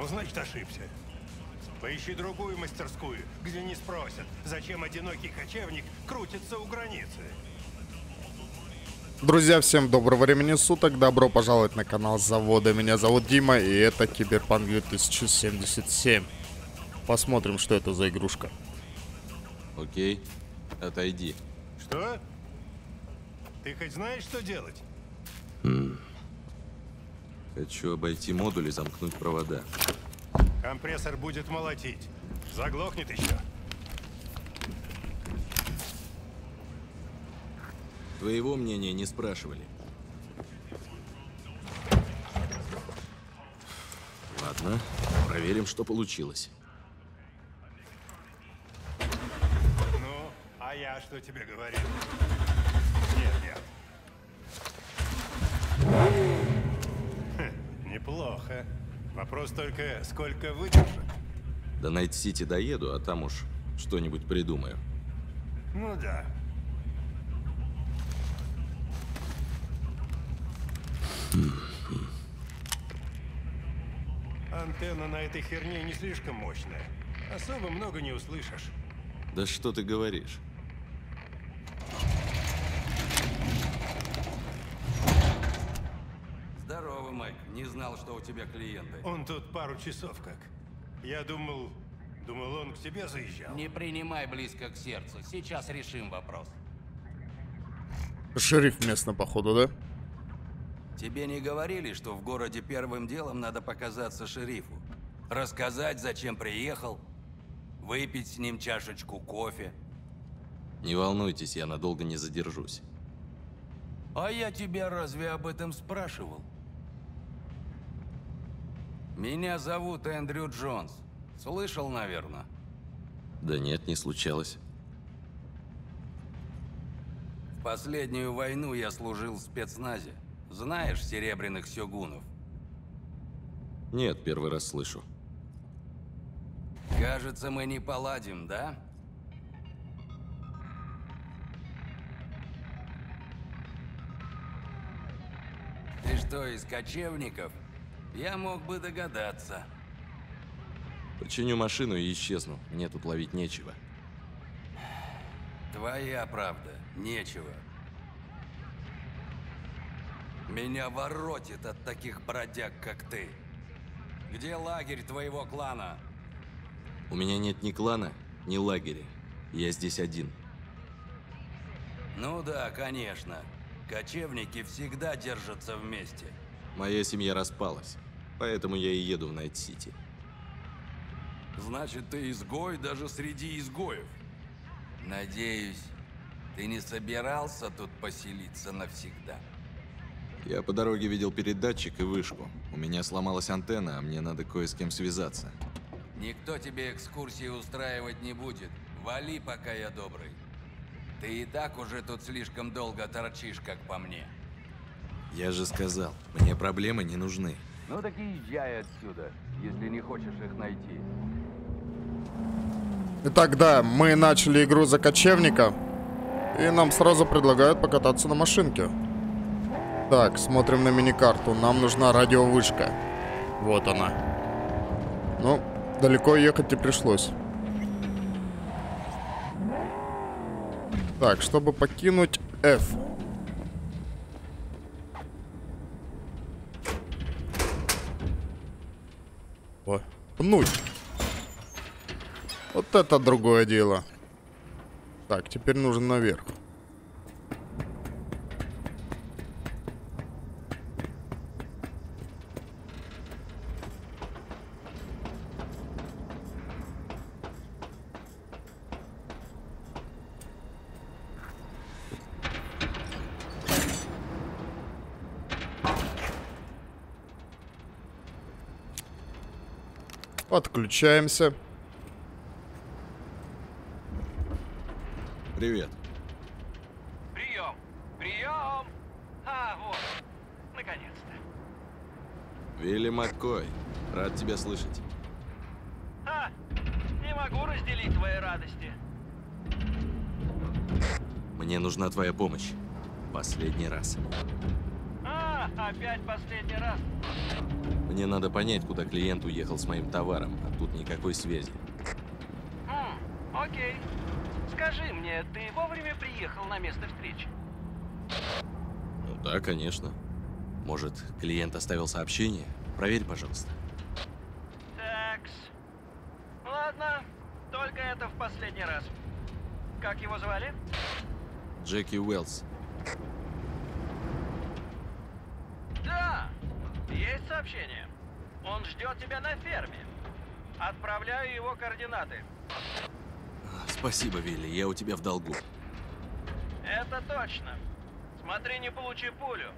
Ну, значит, ошибся. Поищи другую мастерскую, где не спросят, зачем одинокий кочевник крутится у границы. Друзья, всем доброго времени суток, добро пожаловать на канал завода. Меня зовут Дима, и это Киберпанк 2077. Посмотрим, что это за игрушка. Окей, отойди. Что? Ты хоть знаешь, что делать? Хочу обойти модуль и замкнуть провода. Компрессор будет молотить. Заглохнет еще. Твоего мнения не спрашивали. Ладно, проверим, что получилось. Ну, а я что тебе говорил? Нет, нет. Хм, неплохо. Вопрос только, сколько выдержит? До Найт-Сити доеду, а там уж что-нибудь придумаю. Ну да. Антенна на этой херне не слишком мощная. Особо много не услышишь. Да что ты говоришь? Майк. Не знал, что у тебя клиенты. Он тут пару часов как. Я думал... Думал, он к тебе заезжал. Не принимай близко к сердцу. Сейчас решим вопрос. Шериф местно, походу, да? Тебе не говорили, что в городе первым делом надо показаться шерифу? Рассказать, зачем приехал? Выпить с ним чашечку кофе? Не волнуйтесь, я надолго не задержусь. А я тебя разве об этом спрашивал? Меня зовут Эндрю Джонс. Слышал, наверное? Да нет, не случалось. В последнюю войну я служил в спецназе. Знаешь серебряных сёгунов? Нет, первый раз слышу. Кажется, мы не поладим, да? Ты что, из кочевников? Я мог бы догадаться. Починю машину и исчезну. Мне тут ловить нечего. Твоя правда, нечего. Меня воротит от таких бродяг, как ты. Где лагерь твоего клана? У меня нет ни клана, ни лагеря. Я здесь один. Ну да, конечно. Кочевники всегда держатся вместе. Моя семья распалась, поэтому я и еду в Найт-Сити. Значит, ты изгой даже среди изгоев. Надеюсь, ты не собирался тут поселиться навсегда? Я по дороге видел передатчик и вышку. У меня сломалась антенна, а мне надо кое с кем связаться. Никто тебе экскурсии устраивать не будет. Вали, пока я добрый. Ты и так уже тут слишком долго торчишь, как по мне. Я же сказал, мне проблемы не нужны. Ну так и езжай отсюда, если не хочешь их найти. Итак, да, мы начали игру за кочевника. И нам сразу предлагают покататься на машинке. Так, смотрим на миникарту. Нам нужна радиовышка. Вот она. Ну, далеко ехать не пришлось. Так, чтобы покинуть F. О, пнуть. Вот это другое дело. Так, теперь нужен наверх. Подключаемся. Привет. Прием! Прием! А, вот. Наконец-то. Вилли Маккой. Рад тебя слышать. А, не могу разделить твои радости. Мне нужна твоя помощь. Последний раз. А, Опять последний раз. Мне надо понять, куда клиент уехал с моим товаром, а тут никакой связи. Хм, окей. Скажи мне, ты вовремя приехал на место встречи? Ну да, конечно. Может, клиент оставил сообщение? Проверь, пожалуйста. Такс. Ладно, только это в последний раз. Как его звали? Джеки Уэллс. Да, есть сообщение. Он ждет тебя на ферме. Отправляю его координаты. Спасибо, Вилли, я у тебя в долгу. Это точно. Смотри, не получи пулю.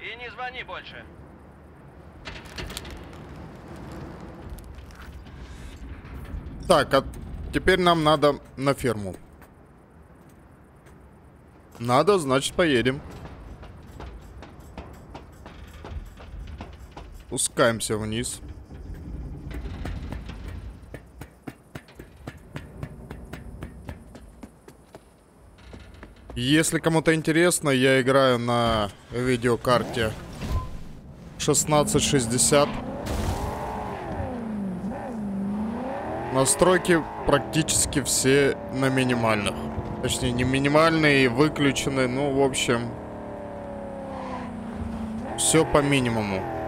И не звони больше. Так, а теперь нам надо на ферму. Надо, значит, поедем. Спускаемся вниз. Если кому-то интересно, я играю на видеокарте 1660. Настройки практически все на минимальных. Точнее, не минимальные, выключены. Ну, в общем, все по минимуму.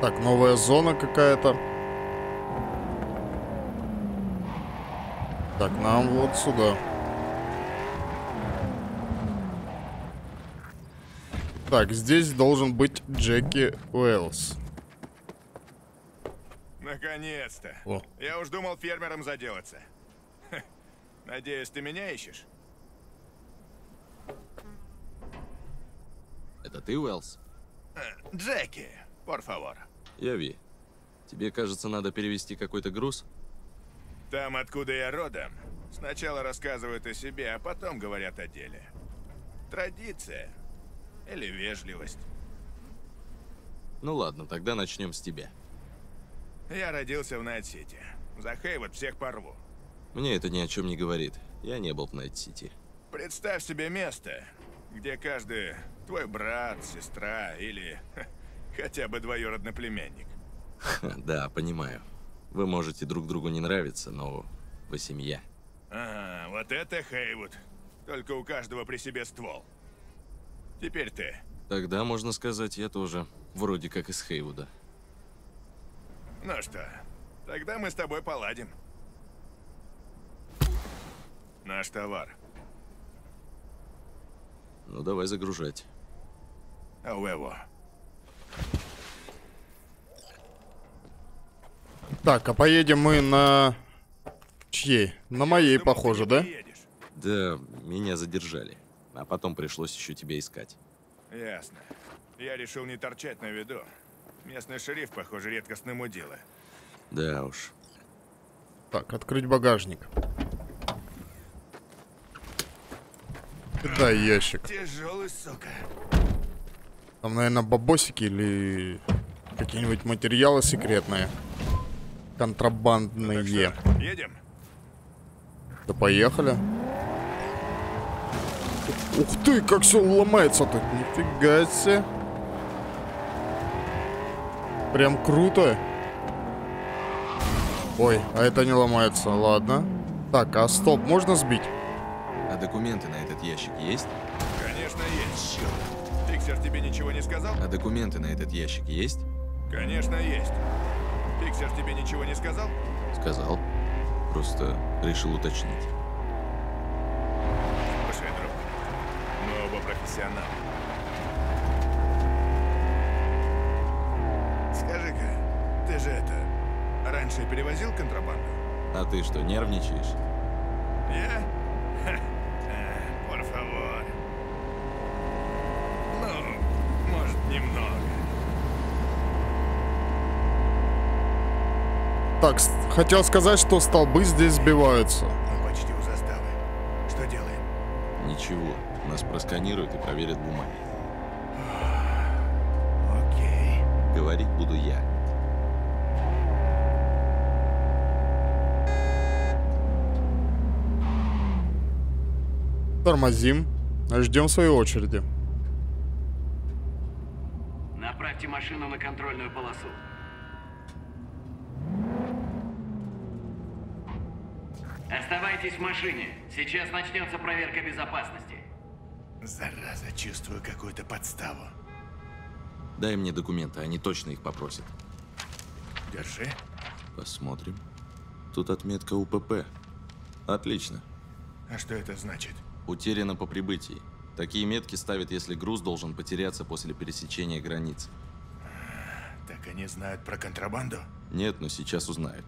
Так, новая зона какая-то. Так, нам вот сюда. Так, здесь должен быть Джеки Уэллс. Наконец-то. О. Я уж думал фермером заделаться. Хе. Надеюсь, ты меня ищешь? Это ты, Уэллс? Э, Джеки, por favor. Я Ви. Тебе, кажется, надо перевести какой-то груз? Там, откуда я родом, сначала рассказывают о себе, а потом говорят о деле. Традиция. Или вежливость. Ну ладно, тогда начнем с тебя. Я родился в Найт-Сити. За Хейвуд всех порву. Мне это ни о чем не говорит. Я не был в Найт-Сити. Представь себе место, где каждый твой брат, сестра или хотя бы двоюродный племянник. Да, понимаю. Вы можете друг другу не нравиться, но вы семья. А, вот это Хейвуд. Только у каждого при себе ствол. Теперь ты. Тогда, можно сказать, я тоже вроде как из Хейвуда. Ну что, тогда мы с тобой поладим. Наш товар. Ну, давай загружать. Ауэво. Так, а поедем мы на... Чьей? На моей, похоже, да? Да, меня задержали. А потом пришлось еще тебя искать. Ясно. Я решил не торчать на виду. Местный шериф, похоже, редкостно мудила. Да уж. Так, открыть багажник. Да, ящик. Тяжелый, сука. Там, наверное, бабосики или какие-нибудь материалы секретные. Контрабандные. Что, едем? Да поехали. Ух ты, как все ломается тут. Нифига себе. Прям круто. Ой, а это не ломается, ладно. Так, а стоп, можно сбить? А документы на этот ящик есть? Конечно, есть. Фиксер тебе ничего не сказал? А документы на этот ящик есть? Конечно, есть. Фиксер тебе ничего не сказал? Сказал. Просто решил уточнить. Слушай, друг, мы оба профессионалы. Скажи-ка, ты же это, раньше перевозил контрабанду? А ты что, нервничаешь? Я? Ха, э, Por favor. Ну, может, немного. Так, хотел сказать, что столбы здесь сбиваются. Мы почти у заставы. Что делаем? Ничего, нас просканируют и проверят бумаги. Окей. Говорить буду я. Тормозим. Ждем своей очереди. Направьте машину на контрольную полосу. Оставайтесь в машине. Сейчас начнется проверка безопасности. Зараза, чувствую какую-то подставу. Дай мне документы, они точно их попросят. Держи. Посмотрим. Тут отметка УПП. Отлично. А что это значит? Утеряно по прибытии. Такие метки ставят, если груз должен потеряться после пересечения границы. Так они знают про контрабанду? Нет, но сейчас узнают.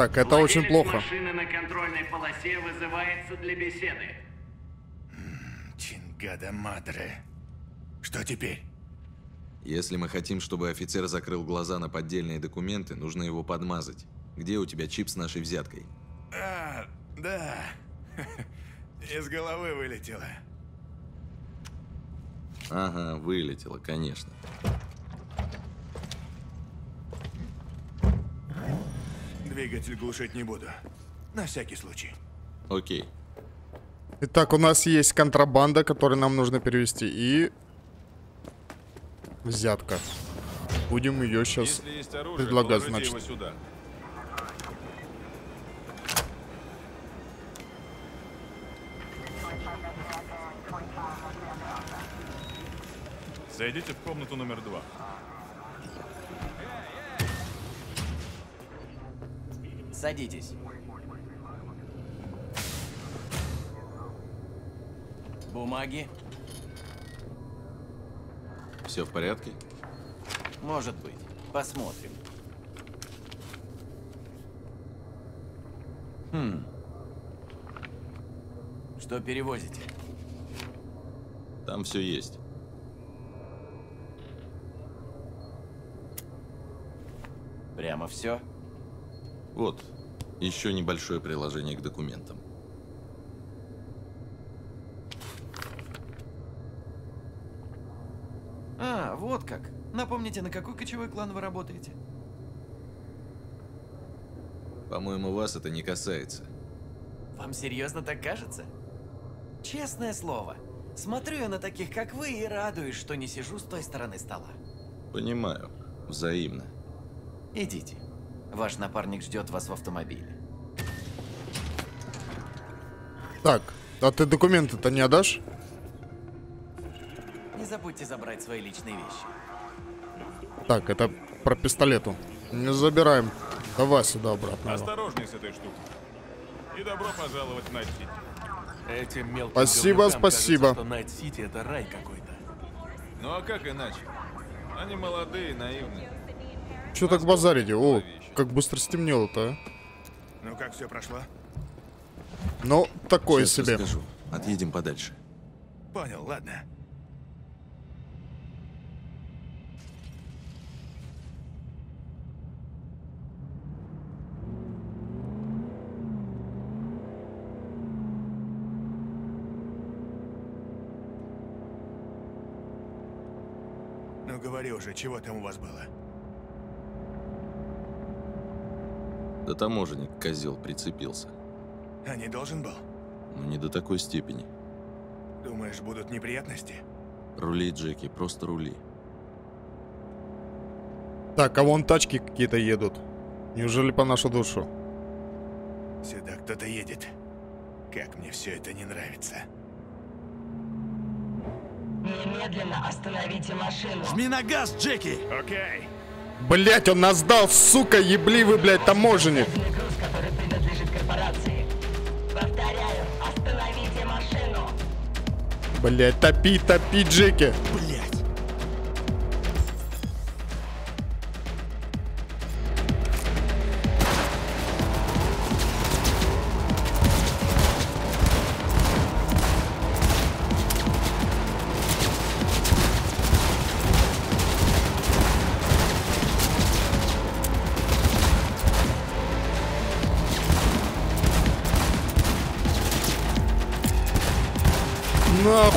Так, это Владелец очень плохо. машины на контрольной полосе вызывается для беседы. Чингада Мадре. Что теперь? Если мы хотим, чтобы офицер закрыл глаза на поддельные документы, нужно его подмазать. Где у тебя чип с нашей взяткой? А, да. Из головы вылетело. Ага, вылетело, конечно. Двигатель глушить не буду. На всякий случай. Окей. Итак, у нас есть контрабанда, которую нам нужно перевести, и взятка. Будем ее сейчас Если есть оружие, предлагать, значит. его сюда. Зайдите в комнату номер два. Садитесь. Бумаги? Все в порядке? Может быть. Посмотрим. Хм. Что перевозите? Там все есть. Прямо все? Вот, еще небольшое приложение к документам. А, вот как. Напомните, на какой кочевой клан вы работаете? По-моему, вас это не касается. Вам серьезно так кажется? Честное слово. Смотрю я на таких, как вы, и радуюсь, что не сижу с той стороны стола. Понимаю. Взаимно. Идите. Ваш напарник ждет вас в автомобиле. Так, а ты документы-то не отдашь? Не забудьте забрать свои личные вещи. Так, это про пистолет-то. Не забираем. Давай сюда обратно. Осторожней с этой штукой. И добро пожаловать в Найт-Сити. Этим мелким Спасибо, спасибо. кажется, что Найт-Сити это рай какой-то. Ну а как иначе? Они молодые, наивные. Че так базарите? О, как быстро стемнело-то, а? Ну как все прошло? Ну, такое Сейчас себе. расскажу. Отъедем подальше. Понял, ладно. Ну говори уже, чего там у вас было? Да таможенник, козел, прицепился. А не должен был? Но не до такой степени. Думаешь, будут неприятности? Рули, Джеки, просто рули. Так, а вон тачки какие-то едут. Неужели по нашу душу? Сюда кто-то едет. Как мне все это не нравится. Немедленно остановите машину. Жми на газ, Джеки! Окей. Блять, он нас дал, сука, ебливый, блядь, таможенник. Повторяю. Блять, топи, топи, Джеки.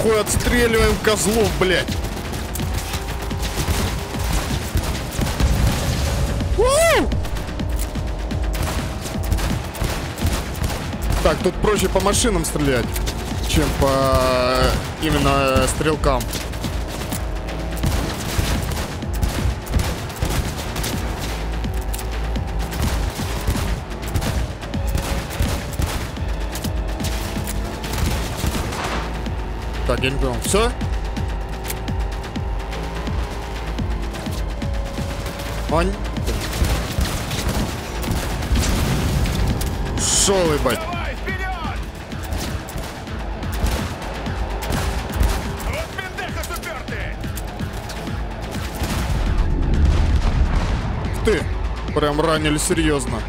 Нахуй отстреливаем козлов, блядь. Так, тут проще по машинам стрелять, чем по э, именно стрелкам. Я не понял. Все? Он... Шел, ебать. Ты. Прям ранили серьезно.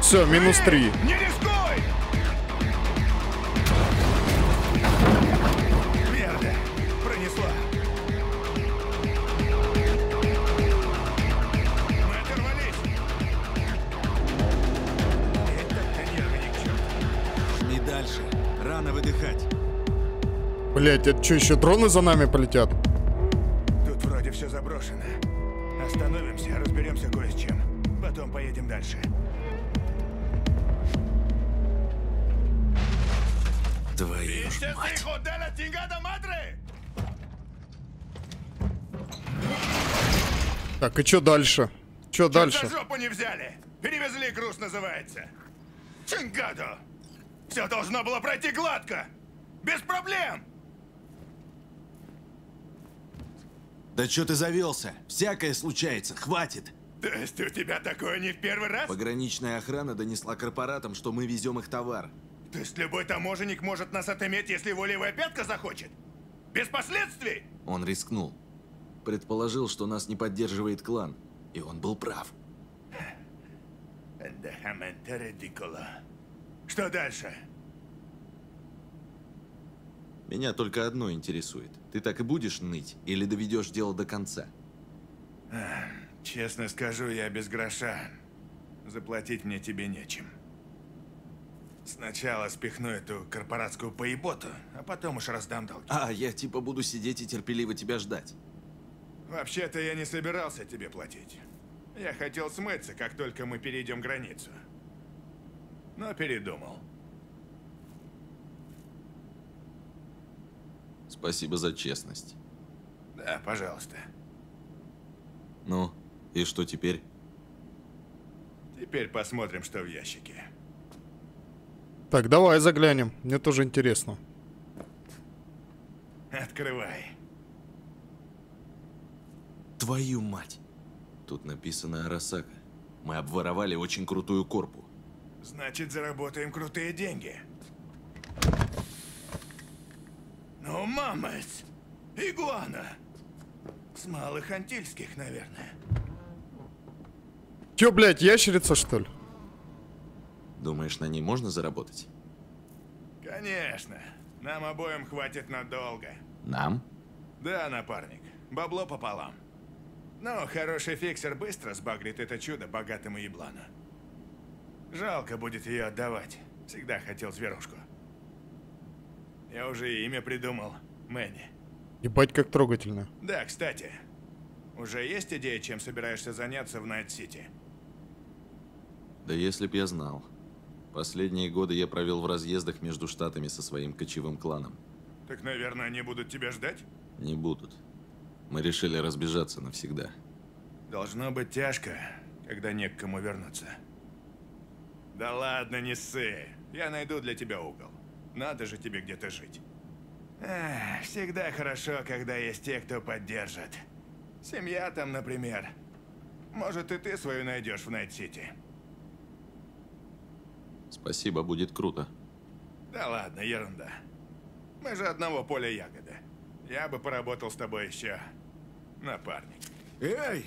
Все, минус три. Не Блять, это что, еще дроны за нами полетят? Тут вроде все заброшено. Остановимся, разберемся кое с чем. Потом поедем дальше. Твою ж мать. Так, и что дальше? Что дальше? За жопу не взяли! Перевезли груз, называется. Чингадо! Все должно было пройти гладко! Без проблем! Да чё ты завелся? Всякое случается, хватит. То есть у тебя такое не в первый раз? Пограничная охрана донесла корпоратам, что мы везем их товар. То есть любой таможенник может нас отыметь, если его левая пятка захочет? Без последствий? Он рискнул. Предположил, что нас не поддерживает клан. И он был прав. Что дальше? Меня только одно интересует. Ты так и будешь ныть или доведешь дело до конца? Честно скажу, я без гроша. Заплатить мне тебе нечем. Сначала спихну эту корпоратскую поеботу, а потом уж раздам долги. А, я типа буду сидеть и терпеливо тебя ждать. Вообще-то я не собирался тебе платить. Я хотел смыться, как только мы перейдем границу. Но передумал. Спасибо за честность. Да, пожалуйста. Ну, и что теперь? Теперь посмотрим, что в ящике. Так, давай заглянем. Мне тоже интересно. Открывай. Твою мать! Тут написано Арасака. Мы обворовали очень крутую корпу. Значит, заработаем крутые деньги. Ну, мамась! Игуана! С малых антильских, наверное. Че, блядь, ящерица, что ли? Думаешь, на ней можно заработать? Конечно. Нам обоим хватит надолго. Нам? Да, напарник. Бабло пополам. Но хороший фиксер быстро сбагрит это чудо богатому еблану. Жалко будет ее отдавать. Всегда хотел зверушку. Я уже имя придумал. Мэнни. Ебать, как трогательно. Да, кстати. Уже есть идея, чем собираешься заняться в Найт-Сити? Да если б я знал. Последние годы я провел в разъездах между штатами со своим кочевым кланом. Так, наверное, они будут тебя ждать? Не будут. Мы решили разбежаться навсегда. Должно быть тяжко, когда не к кому вернуться. Да ладно, не ссы. Я найду для тебя угол. Надо же тебе где-то жить. Эх, всегда хорошо, когда есть те, кто поддержит. Семья там, например. Может, и ты свою найдешь в Найт-Сити. Спасибо, будет круто. Да ладно, ерунда. Мы же одного поля ягода. Я бы поработал с тобой еще, напарник. Эй!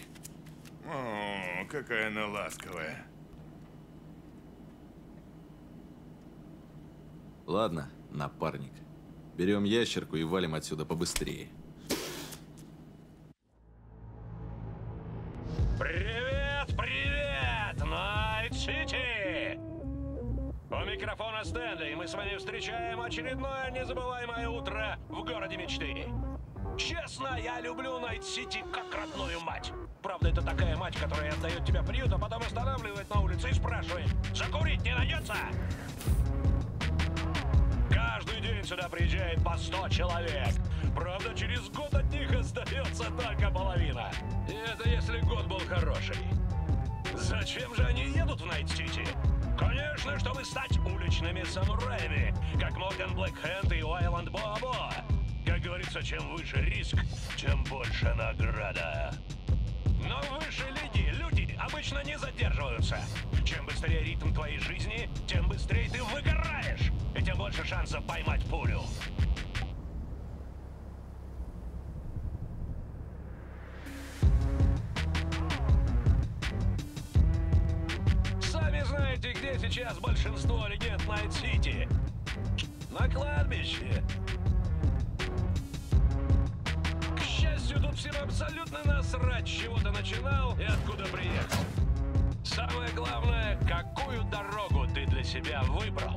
О, какая она ласковая. Ладно, напарник. Берем ящерку и валим отсюда побыстрее. Привет, привет, Найт Сити! У микрофона Стэнли, и мы с вами встречаем очередное незабываемое утро в городе мечты. Честно, я люблю Найт-Сити как родную мать. Правда, это такая мать, которая отдает тебя приют, а потом останавливает на улице и спрашивает, закурить не найдется? В день сюда приезжает по 100 человек. Правда, через год от них остается только половина. И это если год был хороший. Зачем же они едут в Найт-Сити? Конечно, чтобы стать уличными самураями, как Морган Блэкхенд и Уэйланд Боа-Боа. Как говорится, чем выше риск, тем больше награда. Но в высшей лиге люди обычно не задерживаются. Чем быстрее ритм твоей жизни, тем быстрее ты выгораешь, больше шансов поймать пулю. Сами знаете, где сейчас большинство легенд Найт-Сити. На кладбище. К счастью, тут всем абсолютно насрать, с чего ты начинал и откуда приехал. Самое главное, какую дорогу ты для себя выбрал.